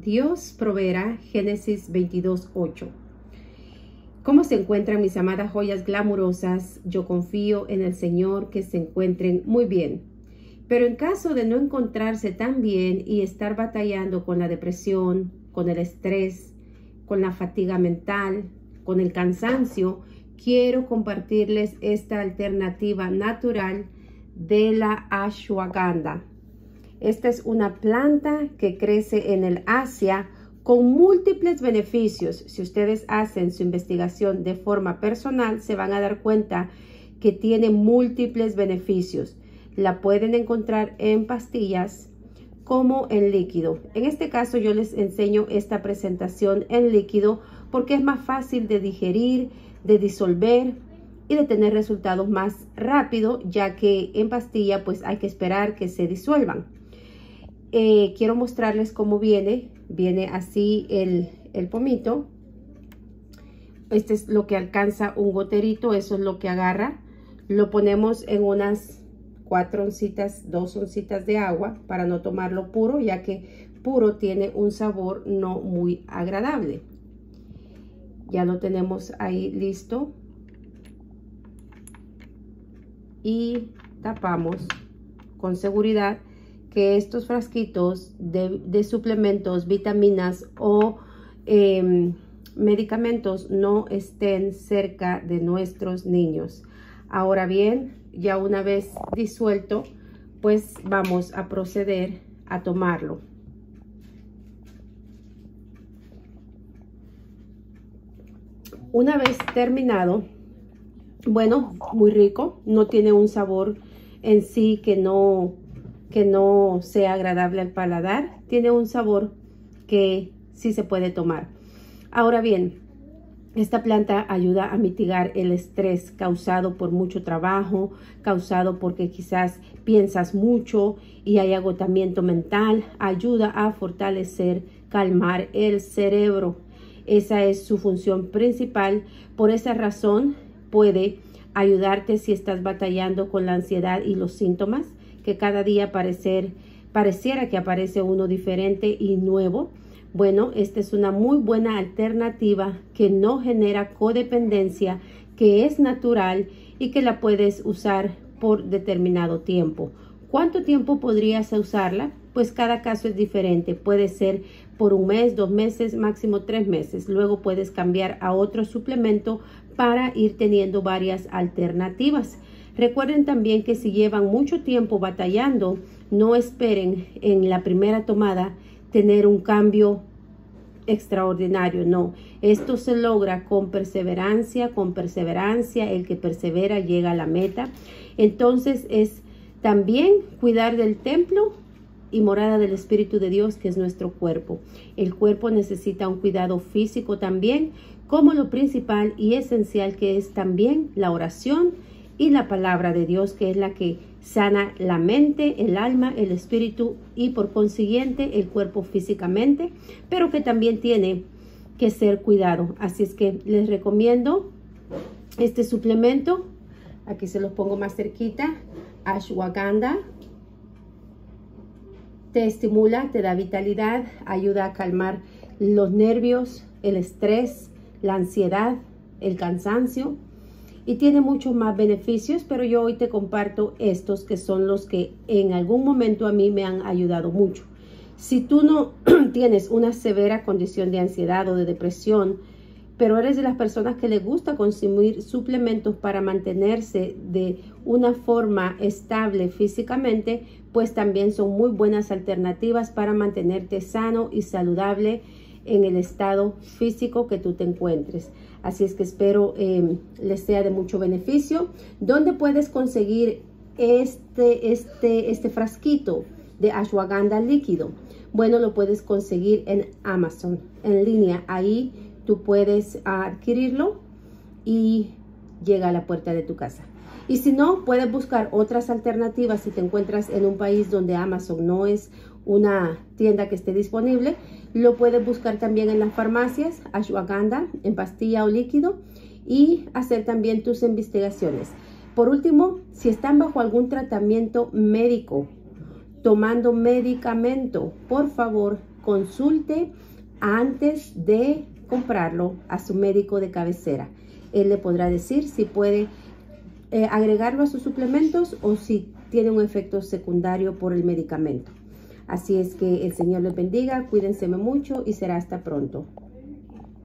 Dios proveerá Génesis 22, 8. ¿Cómo se encuentran mis amadas joyas glamurosas? Yo confío en el Señor que se encuentren muy bien. Pero en caso de no encontrarse tan bien y estar batallando con la depresión, con el estrés, con la fatiga mental, con el cansancio, quiero compartirles esta alternativa natural de la ashwagandha. Esta es una planta que crece en el Asia con múltiples beneficios. Si ustedes hacen su investigación de forma personal, se van a dar cuenta que tiene múltiples beneficios. La pueden encontrar en pastillas como en líquido. En este caso yo les enseño esta presentación en líquido porque es más fácil de digerir, de disolver y de tener resultados más rápido, ya que en pastilla pues hay que esperar que se disuelvan. Eh, quiero mostrarles cómo viene. Viene así el, el pomito. Este es lo que alcanza un goterito, eso es lo que agarra. Lo ponemos en unas cuatro oncitas, dos oncitas de agua para no tomarlo puro, ya que puro tiene un sabor no muy agradable. Ya lo tenemos ahí listo. Y tapamos con seguridad estos frasquitos de, suplementos, vitaminas o em, medicamentos no estén cerca de nuestros niños. Ahora bien, ya una vez disuelto, pues vamos a proceder a tomarlo. Una vez terminado, bueno, muy rico, no tiene un sabor en sí que no, que no sea agradable al paladar, tiene un sabor que sí se puede tomar. Ahora bien, esta planta ayuda a mitigar el estrés causado por mucho trabajo, causado porque quizás piensas mucho y hay agotamiento mental. Ayuda a fortalecer, calmar el cerebro. Esa es su función principal. Por esa razón puede ayudarte si estás batallando con la ansiedad y los síntomas, que cada día parecer, pareciera que aparece uno diferente y nuevo bueno, esta es una muy buena alternativa que no genera codependencia, que es natural y que la puedes usar por determinado tiempo. ¿Cuánto tiempo podrías usarla? Pues cada caso es diferente. Puede ser por un mes, dos meses, máximo tres meses. Luego puedes cambiar a otro suplemento para ir teniendo varias alternativas. Recuerden también que si llevan mucho tiempo batallando, no esperen en la primera tomada tener un cambio extraordinario, no. Esto se logra con perseverancia, con perseverancia, el que persevera llega a la meta. Entonces es también cuidar del templo y morada del Espíritu de Dios, que es nuestro cuerpo. El cuerpo necesita un cuidado físico también, como lo principal y esencial que es también la oración y la palabra de Dios, que es la que sana la mente, el alma, el espíritu y por consiguiente el cuerpo físicamente, pero que también tiene que ser cuidado. Así es que les recomiendo este suplemento. Aquí se los pongo más cerquita. Ashwagandha. Te estimula, te da vitalidad, ayuda a calmar los nervios, el estrés, la ansiedad, el cansancio y tiene muchos más beneficios, pero yo hoy te comparto estos que son los que en algún momento a mí me han ayudado mucho. Si tú no tienes una severa condición de ansiedad o de depresión, pero eres de las personas que le gusta consumir suplementos para mantenerse de una forma estable físicamente, pues también son muy buenas alternativas para mantenerte sano y saludable en el estado físico que tú te encuentres. Así es que espero eh, les sea de mucho beneficio. ¿Dónde puedes conseguir este, este, este frasquito de ashwagandha líquido? Bueno, lo puedes conseguir en Amazon, en línea. Ahí tú puedes adquirirlo y llega a la puerta de tu casa. Y si no, puedes buscar otras alternativas si te encuentras en un país donde Amazon no es una tienda que esté disponible. Lo puedes buscar también en las farmacias, ashwagandha, en pastilla o líquido y hacer también tus investigaciones. Por último, si están bajo algún tratamiento médico, tomando medicamento, por favor, consulte antes de comprarlo a su médico de cabecera. Él le podrá decir si puede eh, agregarlo a sus suplementos o si tiene un efecto secundario por el medicamento. Así es que el Señor les bendiga, cuídense mucho y será hasta pronto.